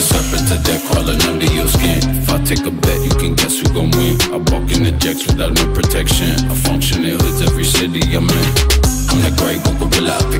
the serpent to death crawling under your skin. If I take a bet, you can guess who gon' win. I walk in the jacks without no protection. I function in hoods every city I'm in. I'm the great gorilla.